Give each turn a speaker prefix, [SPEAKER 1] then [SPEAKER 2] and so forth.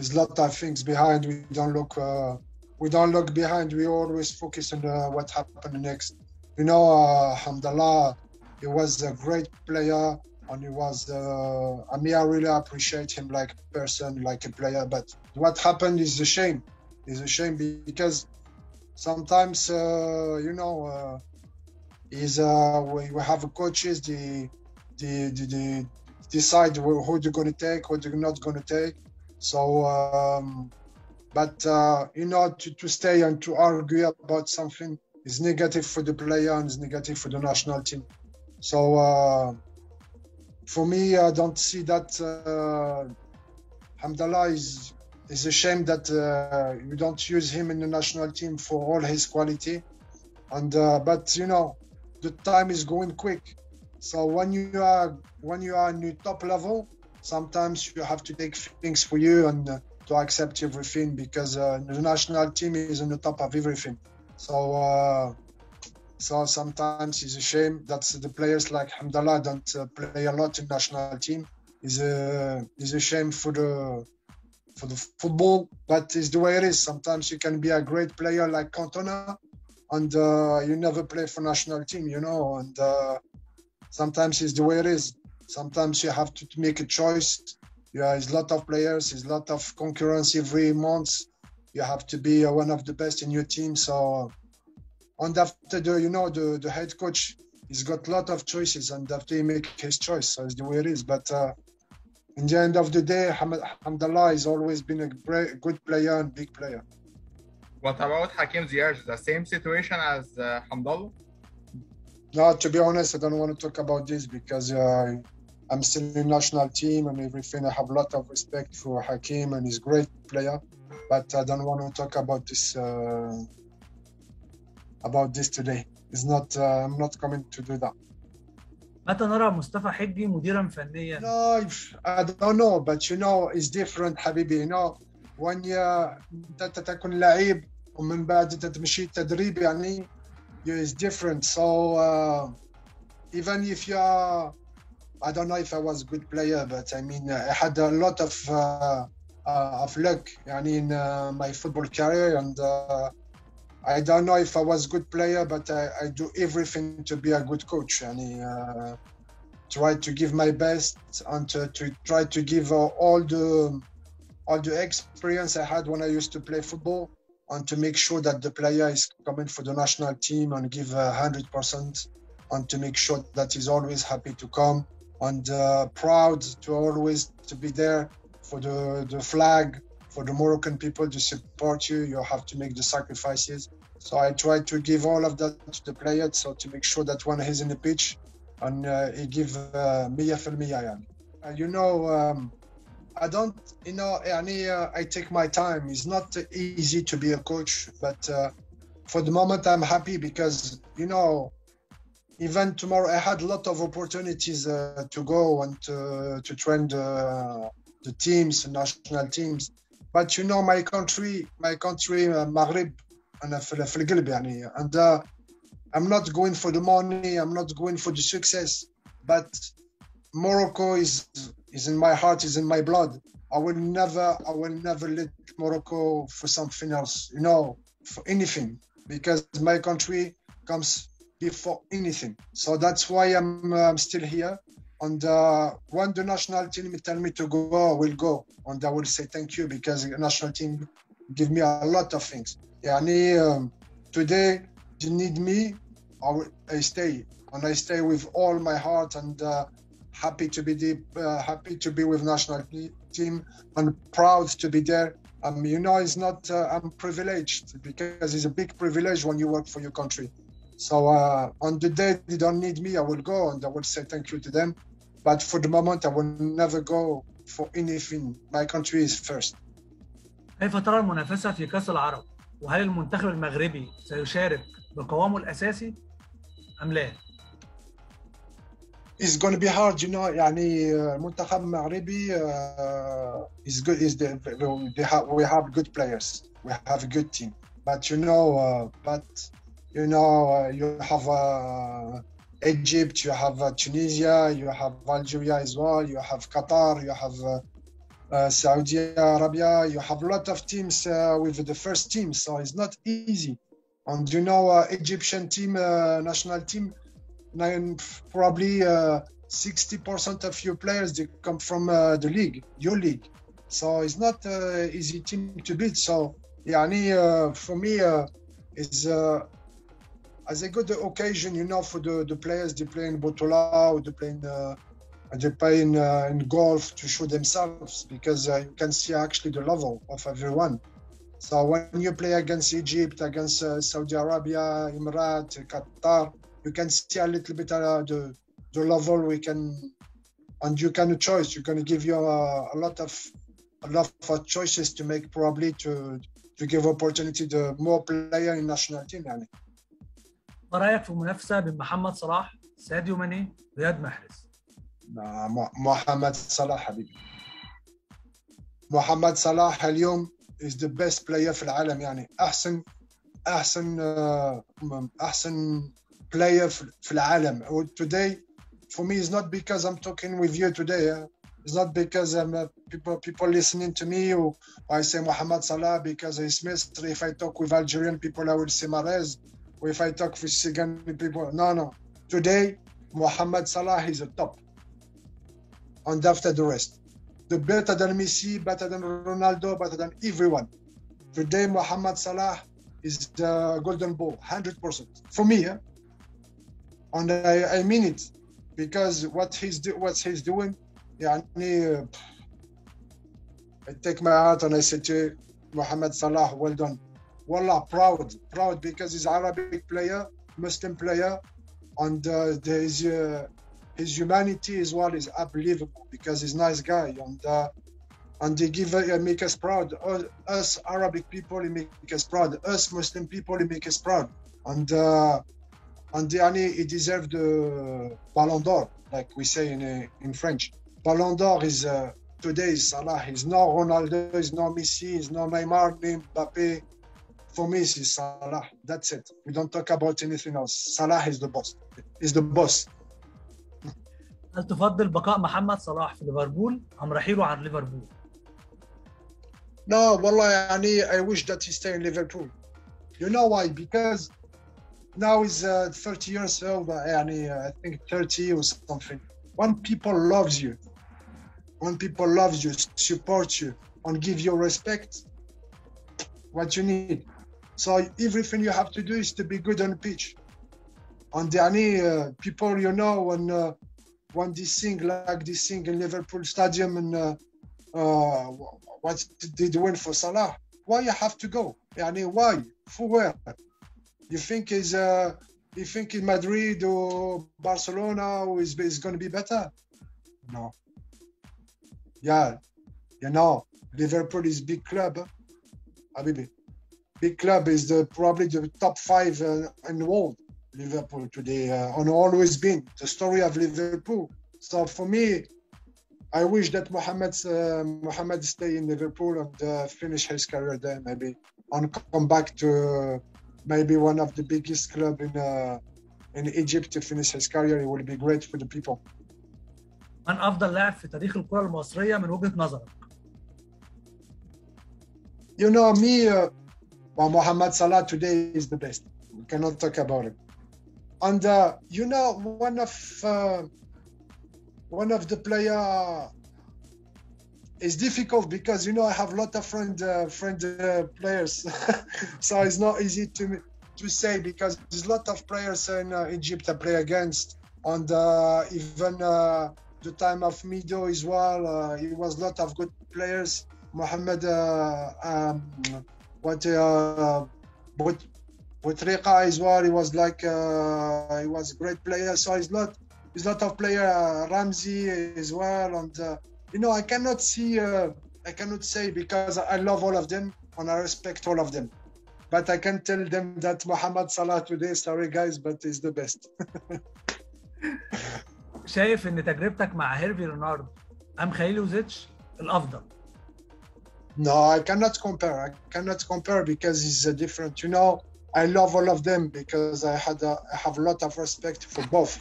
[SPEAKER 1] there's a lot of things behind. We don't look uh, we don't look behind. We always focus on uh, what happened next. You know, uh, Hamdallah, he was a great player, and he was. Uh, I mean, I really appreciate him like person, like a player. But what happened is a shame. It's a shame because sometimes, uh, you know, uh, is uh, we, we have coaches the the the, the decide who they're going to take, who they're not going to take. So, um, but uh, you know, to, to stay and to argue about something is negative for the player and is negative for the national team. So, uh, for me, I don't see that. Uh, Hamdallah is is a shame that uh, you don't use him in the national team for all his quality. And uh, but you know, the time is going quick. So when you are when you are in the top level, sometimes you have to take things for you and uh, to accept everything because uh, the national team is on the top of everything. So uh, so sometimes it's a shame that the players like Hamdallah don't uh, play a lot in national team. Is a is a shame for the for the football, but it's the way it is. Sometimes you can be a great player like Cantona, and uh, you never play for national team, you know, and uh, sometimes it's the way it is. Sometimes you have to make a choice. Yeah, there's a lot of players, there's a lot of concurrence every month. You have to be uh, one of the best in your team. So, and after the, you know, the, the head coach, he's got a lot of choices, and after he make his choice, so it's the way it is. But uh, in the end of the day, Hamd- Hamdallah has always been a great, good player and big player.
[SPEAKER 2] What about Hakim Ziyech? The same situation as uh, Hamdallah?
[SPEAKER 1] No, to be honest, I don't want to talk about this because uh, I'm still in national team and everything. I have a lot of respect for Hakim and he's a great player, but I don't want to talk about this uh, about this today. It's not. Uh, I'm not coming to do that.
[SPEAKER 3] متى نرى مصطفى حجي مديرا فنيا؟
[SPEAKER 1] No, I don't know, but you know, it's different, حبيبي. You know, when you أنت تكون لعيب ومن بعد أنت تمشي تدريب يعني it's different. So uh, even if you're, I don't know if I was a good player, but I mean, I had a lot of uh, uh, of luck. I mean, uh, my football career, and uh, I don't know if I was a good player, but I, I do everything to be a good coach. I uh, try to give my best and to, to try to give uh, all the all the experience I had when I used to play football, and to make sure that the player is coming for the national team and give uh, hundred percent, and to make sure that he's always happy to come and uh, proud to always to be there for the, the flag for the Moroccan people to support you you have to make the sacrifices so I try to give all of that to the player so to make sure that when he's in the pitch and uh, he give uh, 100% يعني. Uh, you know um, I don't, you know, يعني, uh, I take my time. It's not easy to be a coach, but uh, for the moment, I'm happy because, you know, even tomorrow, I had a lot of opportunities uh, to go and to, to train the, the teams, the national teams. But, you know, my country, my country, uh, Maghreb, أنا في في القلب يعني and uh, I'm not going for the money I'm not going for the success but Morocco is is in my heart, is in my blood. I will never, I will never let Morocco for something else, you know, for anything, because my country comes before anything. So that's why I'm, uh, I'm still here. And uh, when the national team tell me to go, I will go, and I will say thank you because the national team give me a lot of things. Yani, um, today they need me, I, will, I stay, and I stay with all my heart and. Uh, happy to be deep, uh, happy to be with national team and proud to be there. Um, you know, it's not. Uh, I'm privileged because it's a big privilege when you work for your country. So uh, on the day they don't need me, I will go and I will say thank you to them. But for the moment, I will never go for anything. My country is first.
[SPEAKER 3] كيف ترى المنافسة في كأس العرب؟ وهل المنتخب المغربي سيشارك بقوامه الأساسي أم لا؟
[SPEAKER 1] it's going to be hard, you know. يعني المنتخب المغربي uh, is good. Is the, they have, we have good players. We have a good team. But you know, uh, but you know, uh, you have uh, Egypt, you have uh, Tunisia, you have Algeria as well, you have Qatar, you have uh, Saudi Arabia, you have a lot of teams uh, with the first team, so it's not easy. And you know, uh, Egyptian team, national team, nine, probably 60% of your players they come from the league, your league. So it's not an easy team to beat. So, yeah, for me, is as a good occasion, you know, for the, the players, they play in Botola or they play in, uh, they play in, uh, in golf to show themselves because uh, you can see actually the level of everyone. So when you play against Egypt, against uh, Saudi Arabia, Emirat, Qatar, you can see a little bit uh, the, the level we can, and you can choice. You can give you a, a lot of a lot of choices to make probably to to give opportunity to more player in national team. I mean.
[SPEAKER 3] ما رايك في المنافسه بين محمد صلاح ساديو ماني رياض محرز
[SPEAKER 1] محمد صلاح حبيبي محمد صلاح اليوم is the best player في العالم يعني احسن احسن آه، احسن player في العالم today for me it's not because I'm talking with you today uh, it's not because I'm uh, people people listening to me or I say Mohamed Salah because he's Misri if I talk with Algerian people I will say Mahrez or if I talk with Senegalese people, no, no. Today, Mohamed Salah is a top. And after the rest, the better than Messi, better than Ronaldo, better than everyone. Today, Mohamed Salah is the golden ball, 100%. For me, eh? and I, I, mean it because what he's do, what he's doing yeah I take my heart and I say to Mohamed Salah well done Wallah, proud, proud because he's Arabic player, Muslim player, and uh, there is uh, his humanity as well is unbelievable because he's a nice guy and uh, and they give uh, make us proud. Us, us Arabic people, he make us proud. Us Muslim people, he make us proud. And uh, and yani, he deserved the Ballon d'Or, like we say in uh, in French. Ballon d'Or is uh, today is Salah. He's no Ronaldo. He's no Messi. He's no Neymar. Mbappe For me, it's Salah. That's it. We don't talk about anything else. Salah is the boss. Is the boss.
[SPEAKER 3] هل تفضل بقاء محمد صلاح في ليفربول ام رحيله عن ليفربول
[SPEAKER 1] No, والله يعني I wish that he stay in Liverpool. You know why? Because now he's uh, 30 years old. يعني I think 30 or something. When people loves you, when people loves you, support you, and give you respect, what you need. So everything you have to do is to be good on the pitch. On the any uh, people, you know, when uh, when this thing like this thing in Liverpool Stadium and uh, uh, what they doing for Salah? Why you have to go? Yani why? For where? You think is uh, you think in Madrid or Barcelona is is going to be better? No. Yeah, you know, Liverpool is big club, Habibi. Huh? Habibi. Big club is the probably the top five uh, in the world. Liverpool today uh, and always been the story of Liverpool. So for me, I wish that Mohamed uh, Mohamed stay in Liverpool and uh, finish his career there maybe and come back to uh, maybe one of the biggest club in uh, in Egypt to finish his career. It will be great for the people.
[SPEAKER 3] من افضل لاعب في تاريخ الكره المصريه من وجهه نظرك
[SPEAKER 1] You know me, uh, well, Mohamed Salah today is the best. We cannot talk about it. And uh, you know, one of uh, one of the player is difficult because you know I have a lot of friend uh, friend uh, players, so it's not easy to to say because there's a lot of players in uh, Egypt I play against, and uh, even uh, the time of Mido as well, uh, it was a lot of good players. Mohammed, uh, um, but uh, but Butrika as well. He was like uh, he was a great player. So he's lot he's lot of player uh, Ramzy as well. And uh, you know I cannot see uh, I cannot say because I love all of them and I respect all of them. But I can tell them that Mohamed Salah today, sorry guys, but he's the best.
[SPEAKER 3] شايف ان تجربتك مع هيرفي رونارد ام خايلوزيتش الافضل
[SPEAKER 1] no, I cannot compare. I cannot compare because it's uh, different. You know, I love all of them because I had a, I have a lot of respect for both.